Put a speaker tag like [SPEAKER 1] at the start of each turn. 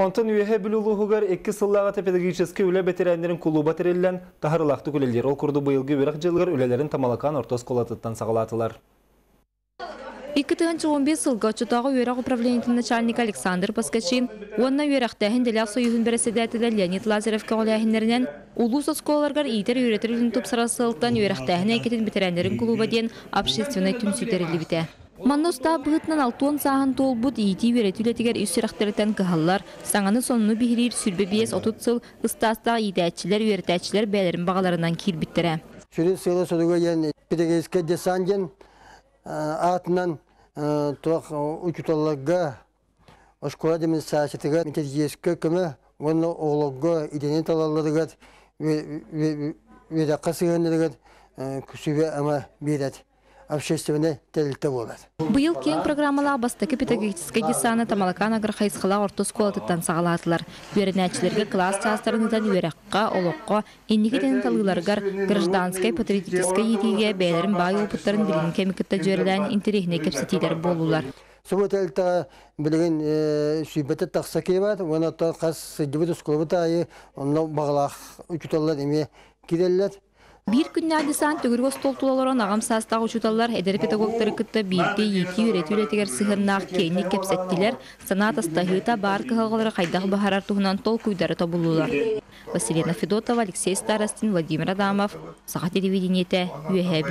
[SPEAKER 1] Онтон үйе бүлулуғығар екі сыллағаты педагогический үлі бетерәндерін клуба тереллен тахырлақты күлелдер. Ол күрді бұйылғы өрақ жылғыр үлелерін тамалакан ортос колатыттан сағалатылар.
[SPEAKER 2] 2015 сылга чутагы үйрак управлениятын начальник Александр Паскачин, онна үйрактахин деляк союзун береседәтелер Леонид Лазарев кәголяхиннерінен улус осколаргар итер үйретірілін тупсарасылықтан үйрактахин әкетін бетерәндерін клуба ден общественный түн сүтерілі бите. Манноста бұғытнан алтуон сағын толбут ити үйретілетігер үссірақтырытан кыхаллар, саңаны сонunu бихирир сүрбе биес отут сыл ыстастағы идәтчілер, үйретәтчілер бәлерін бағаларынан кирбиттірі.
[SPEAKER 3] Шүрі сыйлы содуға ен атынан талаларыгат ведаққа сыгынырыгат күсүбе ама берет общественный тәлілті болады.
[SPEAKER 2] Быйыл кең программала бастакы педагогический десаны тамалакан агар хайсқала ортос колатыттан сағалатылар. Үйренәчілерге класс частарынытан үйрәққа, олыққа, еннігеден талғыларгар гражданскай патриотической етіге бәйлерін бай опыттарын білін кемікітті жөрілән интерегіне кепсетилер болулар.
[SPEAKER 3] Субут әлтіға білген сүйбеті тақса кейбат, оны қас сыдыбыт ұскылыбыт айы, оны бағалақ үчіталар еме киреллет.
[SPEAKER 2] Бир күннәр десант төгүргө столтулаларын агам састагы учуталлар эдер педагогтары кытта бирде ети үйрети үйретигер сыгыннаах кейни кепсеттилер санат астахыта бар кыхалгалары кайдах бахарар туһунан тол куйдары табылуулар. Василина Федотова, Алексей Старостин, Владимир Адамов. Саха телевидениете, Юэхэ